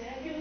Yeah.